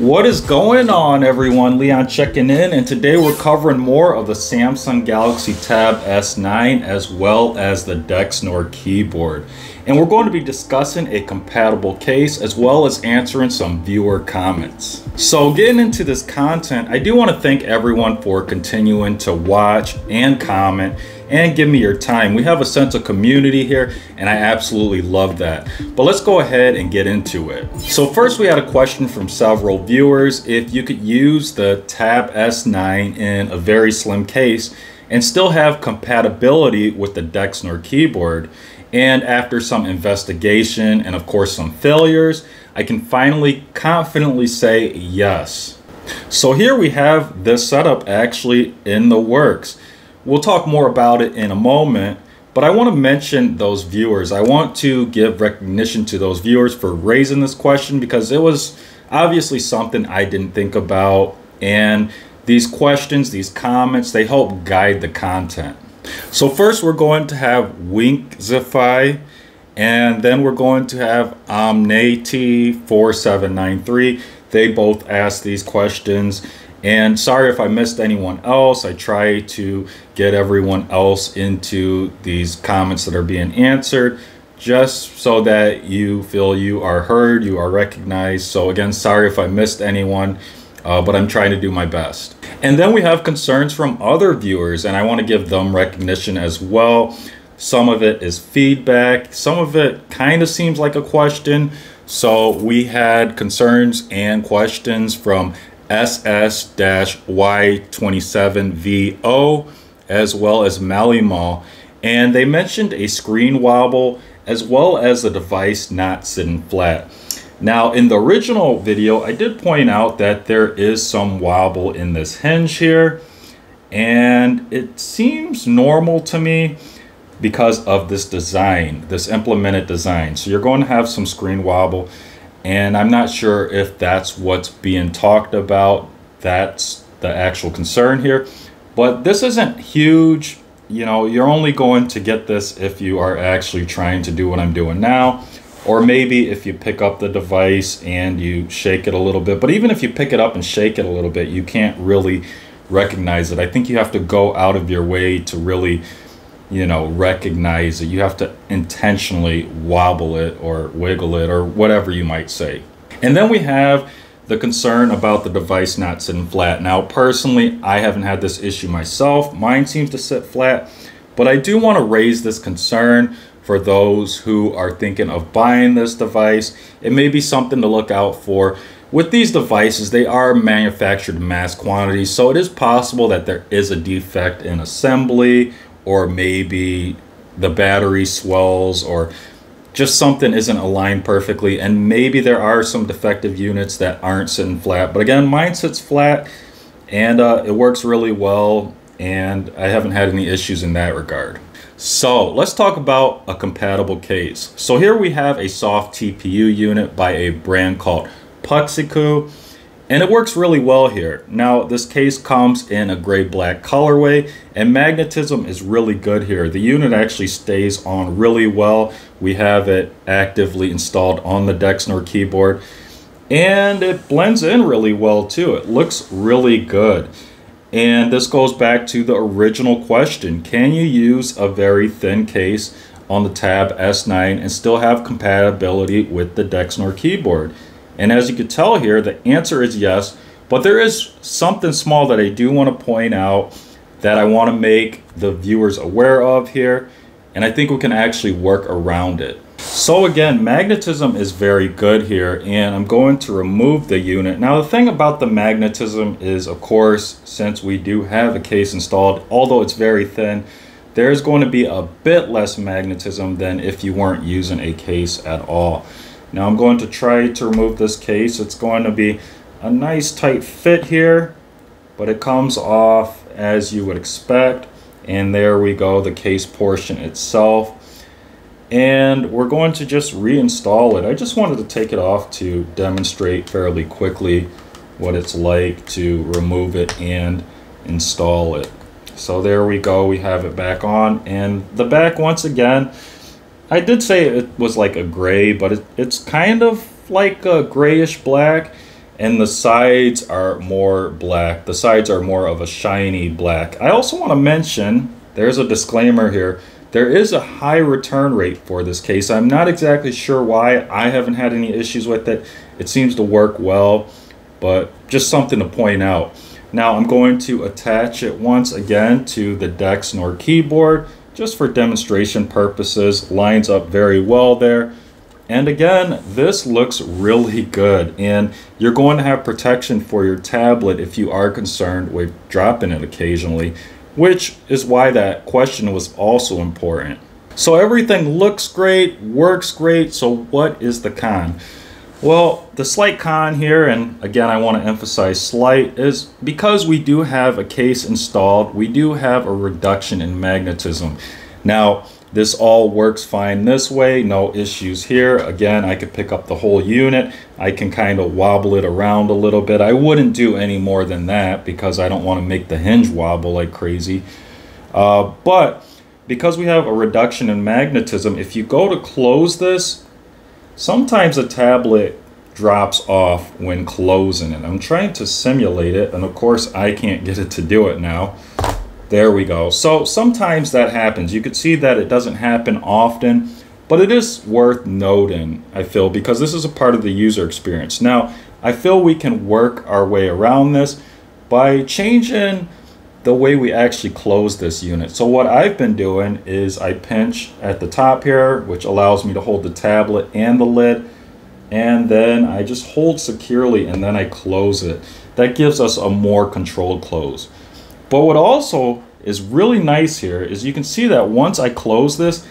What is going on everyone? Leon checking in and today we're covering more of the Samsung Galaxy Tab S9 as well as the Dexnor keyboard. And we're going to be discussing a compatible case as well as answering some viewer comments. So getting into this content, I do want to thank everyone for continuing to watch and comment and give me your time. We have a sense of community here and I absolutely love that. But let's go ahead and get into it. So first we had a question from several viewers if you could use the Tab S9 in a very slim case and still have compatibility with the Dexnor keyboard. And after some investigation and of course some failures, I can finally confidently say yes. So here we have this setup actually in the works. We'll talk more about it in a moment, but I want to mention those viewers. I want to give recognition to those viewers for raising this question because it was obviously something I didn't think about. And these questions, these comments, they help guide the content. So first we're going to have Winkzify and then we're going to have Omneity4793. They both asked these questions and sorry if I missed anyone else. I try to get everyone else into these comments that are being answered just so that you feel you are heard, you are recognized. So again, sorry if I missed anyone, uh, but I'm trying to do my best. And then we have concerns from other viewers, and I want to give them recognition as well. Some of it is feedback. Some of it kind of seems like a question. So we had concerns and questions from SS-Y27VO as well as Malimal. And they mentioned a screen wobble as well as the device not sitting flat. Now in the original video, I did point out that there is some wobble in this hinge here. And it seems normal to me because of this design, this implemented design. So you're going to have some screen wobble and I'm not sure if that's what's being talked about. That's the actual concern here. But this isn't huge. You know, you're only going to get this if you are actually trying to do what I'm doing now. Or maybe if you pick up the device and you shake it a little bit. But even if you pick it up and shake it a little bit, you can't really recognize it. I think you have to go out of your way to really you know, recognize it. You have to intentionally wobble it or wiggle it or whatever you might say. And then we have the concern about the device not sitting flat. Now, personally, I haven't had this issue myself. Mine seems to sit flat, but I do want to raise this concern for those who are thinking of buying this device. It may be something to look out for. With these devices, they are manufactured in mass quantities, so it is possible that there is a defect in assembly or maybe the battery swells or just something isn't aligned perfectly and maybe there are some defective units that aren't sitting flat but again mine sits flat and uh, it works really well and I haven't had any issues in that regard. So let's talk about a compatible case. So here we have a soft TPU unit by a brand called Puxico and it works really well here. Now this case comes in a gray black colorway and magnetism is really good here. The unit actually stays on really well. We have it actively installed on the Dexnor keyboard and it blends in really well too. It looks really good. And this goes back to the original question. Can you use a very thin case on the Tab S9 and still have compatibility with the Dexnor keyboard? And as you can tell here, the answer is yes. But there is something small that I do want to point out that I want to make the viewers aware of here. And I think we can actually work around it. So again, magnetism is very good here and I'm going to remove the unit. Now the thing about the magnetism is of course, since we do have a case installed, although it's very thin, there's going to be a bit less magnetism than if you weren't using a case at all. Now I'm going to try to remove this case. It's going to be a nice tight fit here, but it comes off as you would expect. And there we go, the case portion itself. And we're going to just reinstall it. I just wanted to take it off to demonstrate fairly quickly what it's like to remove it and install it. So there we go, we have it back on. And the back, once again, I did say it was like a gray, but it, it's kind of like a grayish black. and the sides are more black. The sides are more of a shiny black. I also want to mention, there's a disclaimer here, there is a high return rate for this case. I'm not exactly sure why. I haven't had any issues with it. It seems to work well, but just something to point out. Now I'm going to attach it once again to the Dexnor keyboard just for demonstration purposes. Lines up very well there. And again, this looks really good. And you're going to have protection for your tablet if you are concerned with dropping it occasionally which is why that question was also important. So everything looks great, works great, so what is the con? Well, the slight con here, and again I want to emphasize slight, is because we do have a case installed, we do have a reduction in magnetism. Now, this all works fine this way, no issues here. Again, I could pick up the whole unit. I can kind of wobble it around a little bit. I wouldn't do any more than that because I don't want to make the hinge wobble like crazy. Uh, but because we have a reduction in magnetism, if you go to close this, sometimes a tablet drops off when closing it. I'm trying to simulate it, and of course I can't get it to do it now. There we go. So sometimes that happens. You could see that it doesn't happen often, but it is worth noting, I feel, because this is a part of the user experience. Now, I feel we can work our way around this by changing the way we actually close this unit. So what I've been doing is I pinch at the top here, which allows me to hold the tablet and the lid, and then I just hold securely and then I close it. That gives us a more controlled close. But what also is really nice here is you can see that once I close this,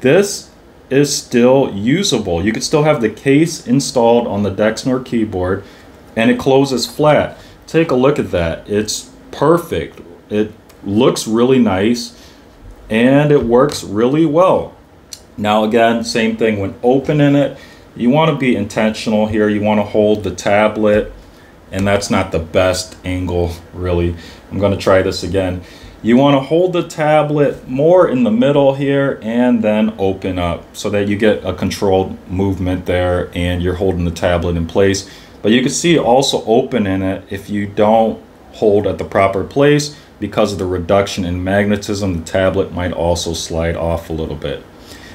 this is still usable. You can still have the case installed on the Dexnor keyboard and it closes flat. Take a look at that. It's perfect. It looks really nice and it works really well. Now again, same thing when opening it, you want to be intentional here. You want to hold the tablet and that's not the best angle really. I'm going to try this again. You want to hold the tablet more in the middle here and then open up so that you get a controlled movement there and you're holding the tablet in place. But you can see also open in it if you don't hold at the proper place because of the reduction in magnetism, the tablet might also slide off a little bit.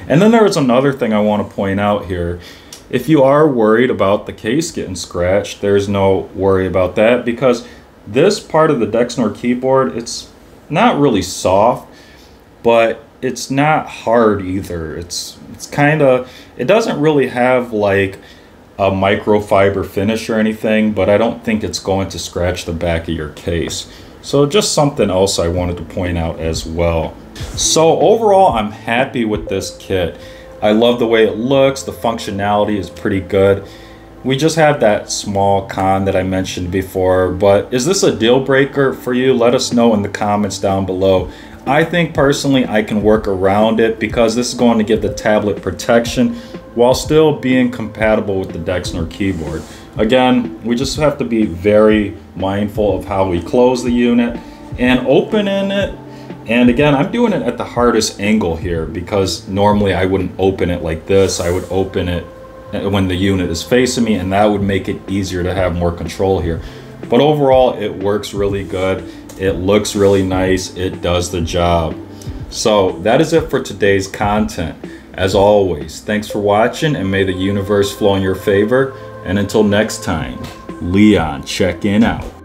And then there's another thing I want to point out here. If you are worried about the case getting scratched, there's no worry about that because this part of the Dexnor keyboard, it's not really soft, but it's not hard either. It's it's kind of it doesn't really have like a microfiber finish or anything, but I don't think it's going to scratch the back of your case. So just something else I wanted to point out as well. So overall, I'm happy with this kit. I love the way it looks. The functionality is pretty good. We just have that small con that I mentioned before, but is this a deal breaker for you? Let us know in the comments down below. I think personally I can work around it because this is going to give the tablet protection while still being compatible with the Dexnor keyboard. Again, we just have to be very mindful of how we close the unit and opening it and again, I'm doing it at the hardest angle here because normally I wouldn't open it like this. I would open it when the unit is facing me and that would make it easier to have more control here. But overall, it works really good. It looks really nice. It does the job. So that is it for today's content. As always, thanks for watching and may the universe flow in your favor. And until next time, Leon check in out.